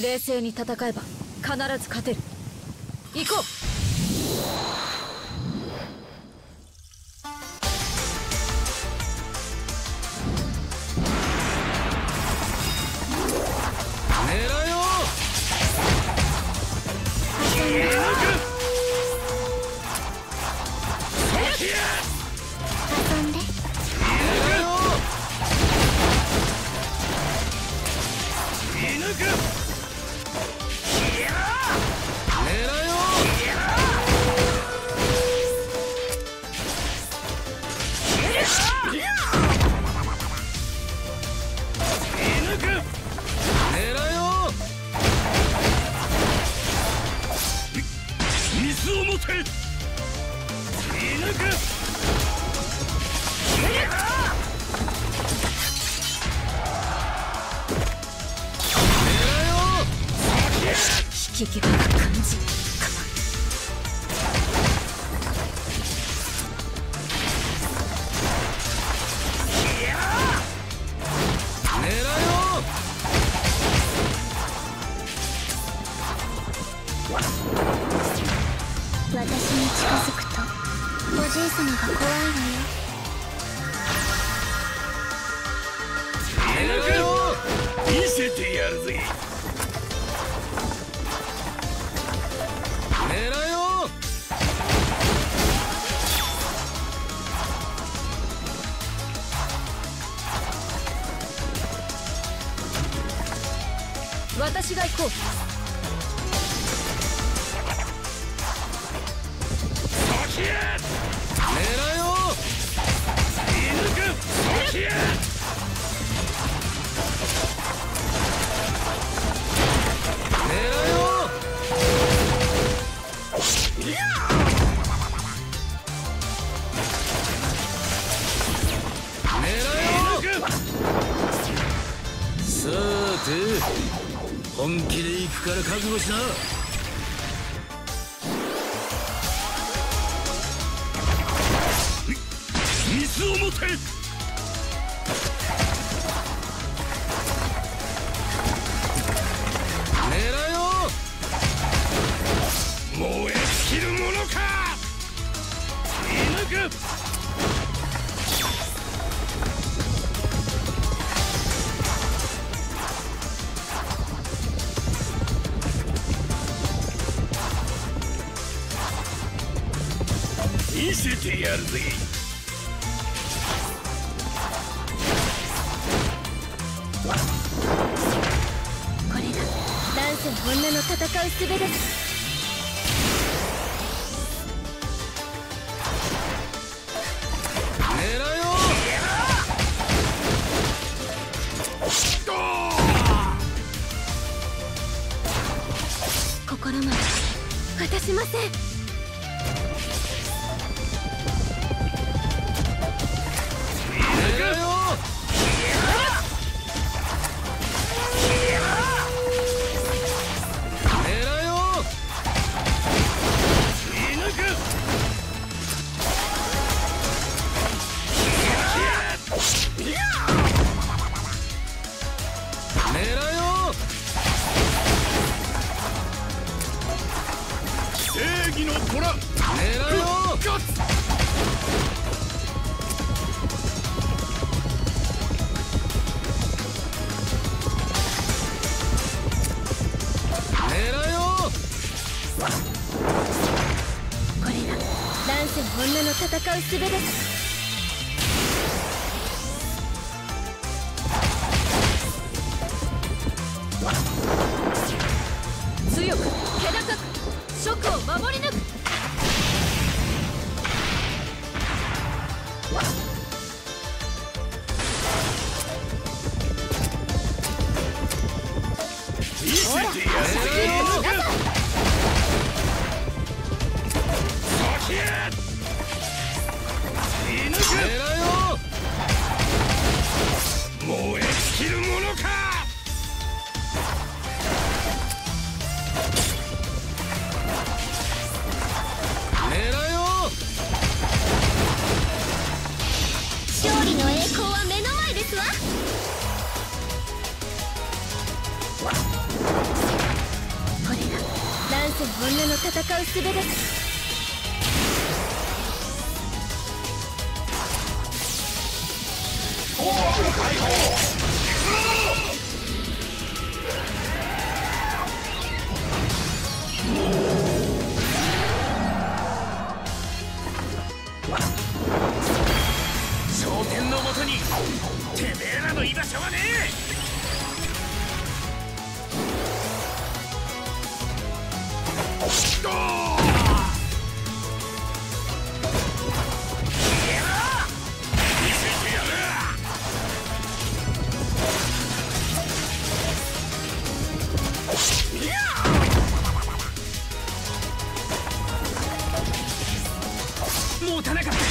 冷静に戦えば必ず勝てる。行こう。水を持て。射抜く感じ私が行こう。先へ狙えよ射抜く先へ狙えよ狙えよ射抜くさて本気で行くから覚悟しなせん。狙えよ正義の虎狙えよ。これが乱世の女の戦う術です。これが乱世女の戦う術です解放頂点のもとにてめえらの居場所はねえ持たなかった。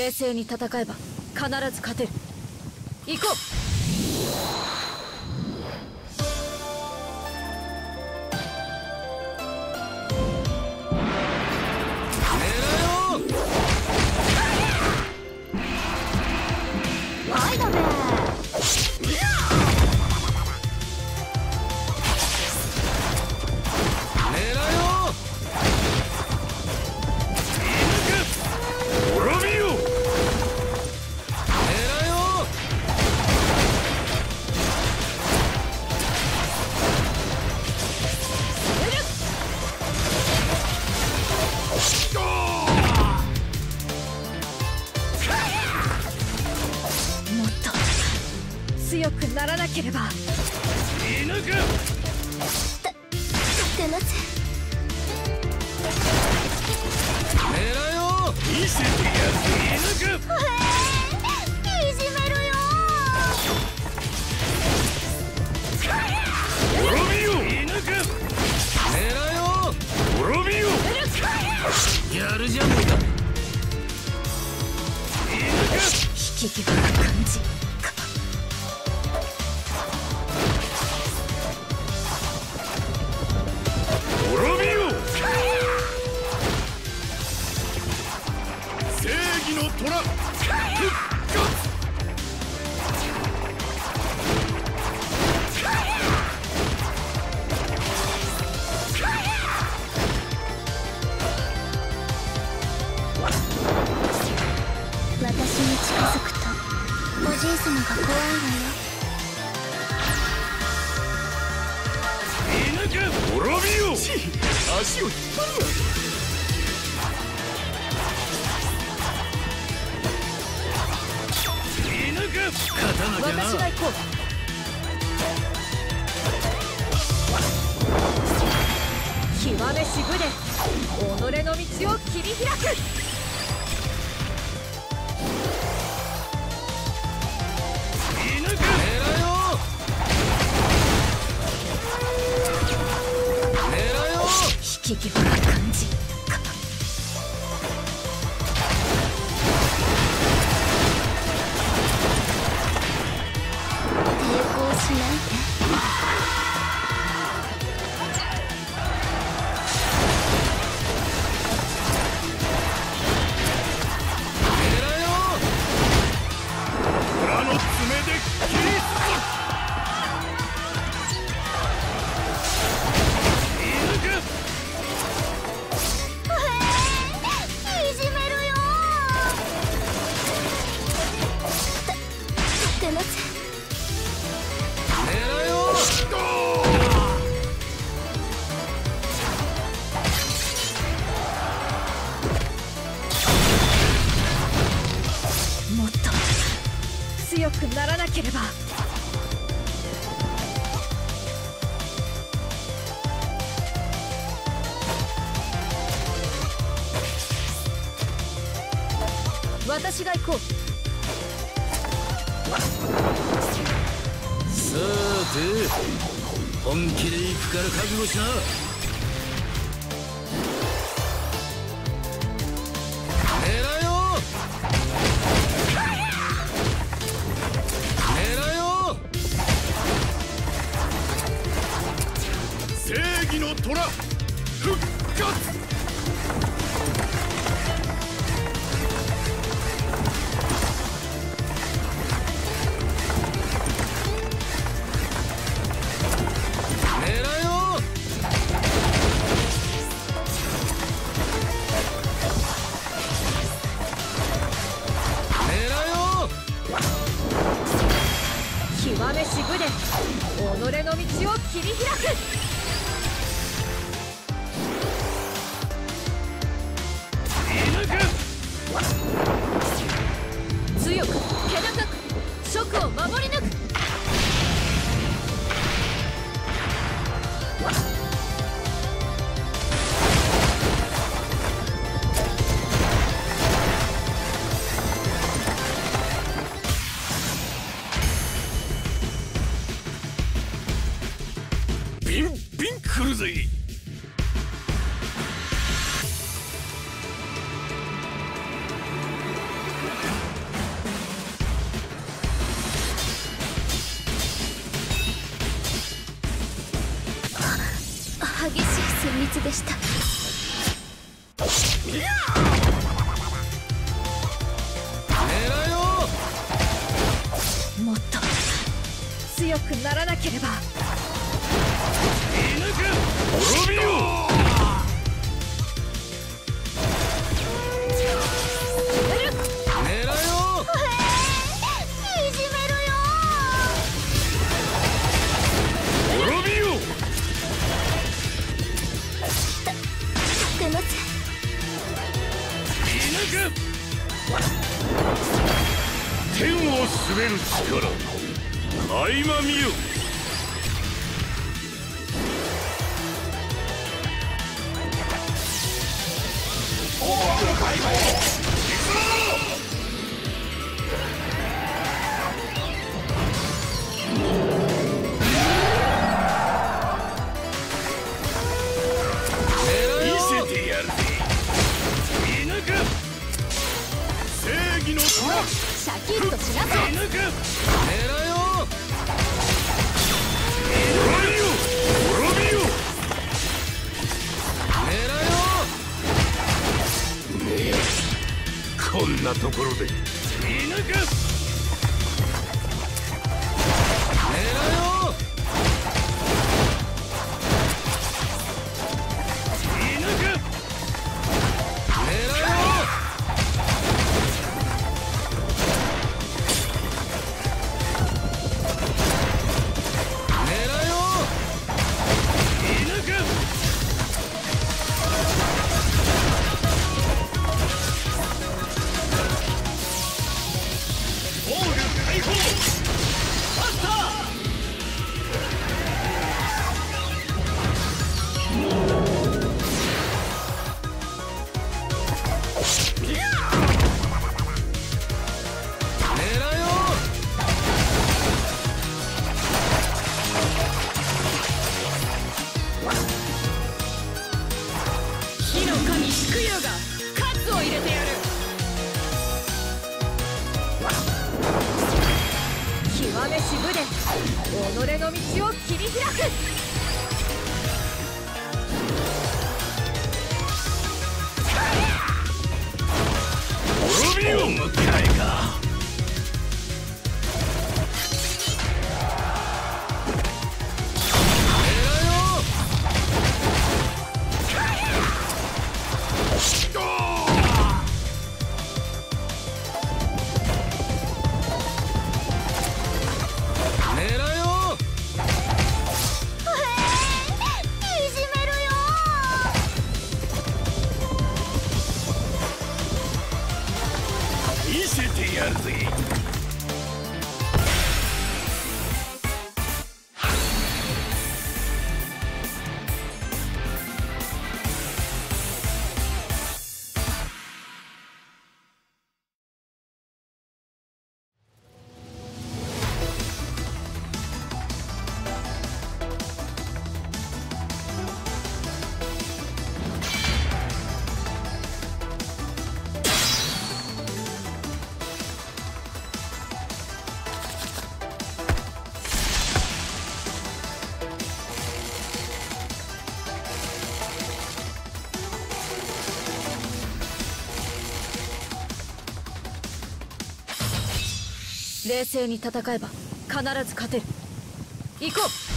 冷静に戦えば必ず勝てる。行こう。極めしぶで己の道を切り開く。引き際な感じ。虎復活 Prima ところで。冷静に戦えば必ず勝てる。行こう。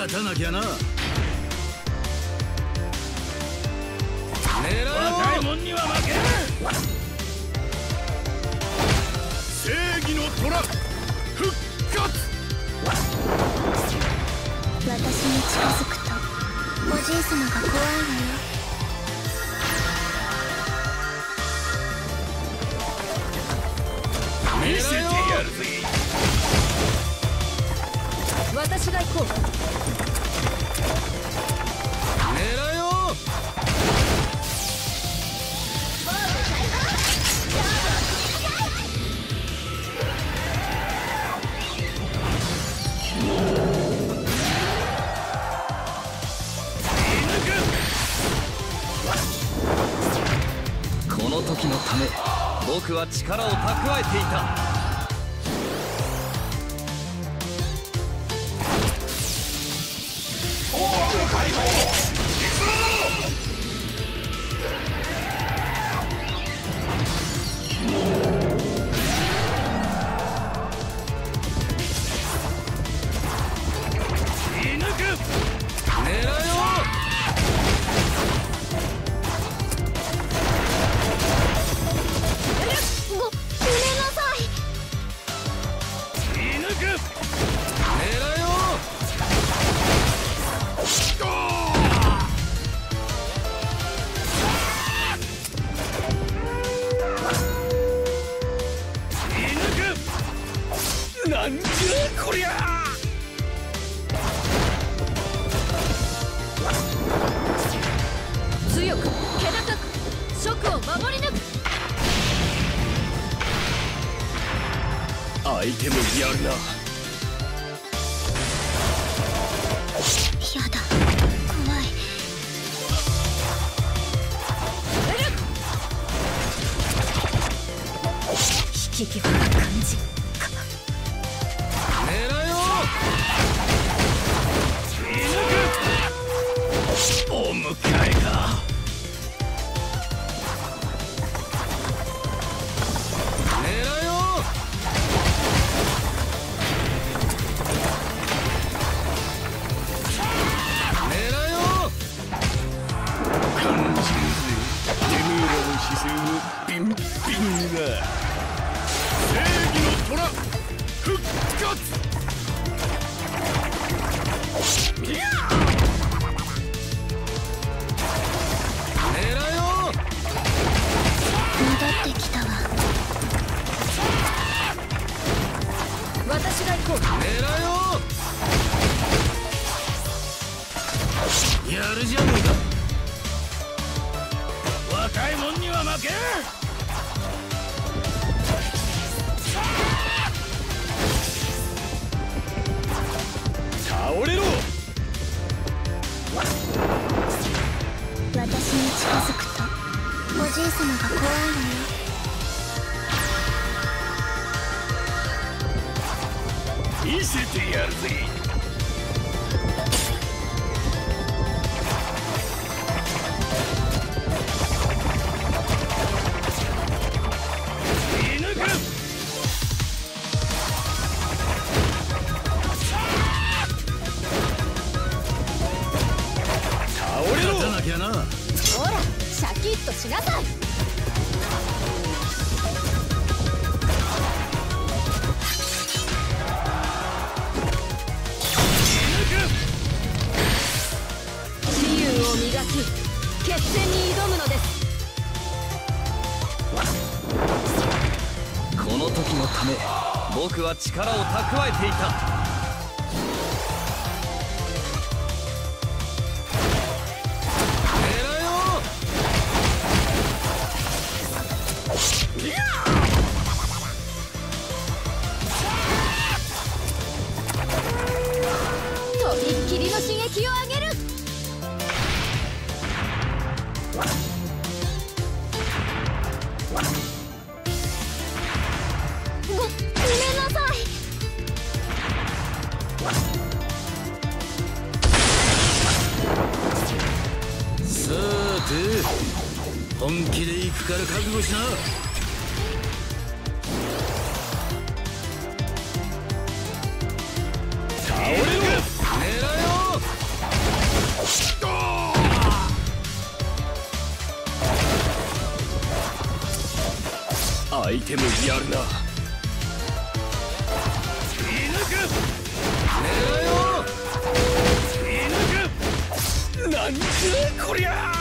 勝たなきゃな。狙よ若いもんには負けん正義の虎復活。私に近づくとおじい様が怖いわよ。見せてやるぜ私が行こう。狙よ。この時のため僕は力を蓄えていた狙なんじゃこりゃ。強く気高く職を守り抜く。相手もやるな。やだ怖い。引き際が感じじい様が怖いのよ。見せてやるぜ。時のため僕は力を蓄えていた。狙えよと びっきりの刺激をあげ本気で行くから覚悟しな。倒れろ狙えよ。相手もやるな。射抜く狙えよ。射抜くなんじゃこりゃ。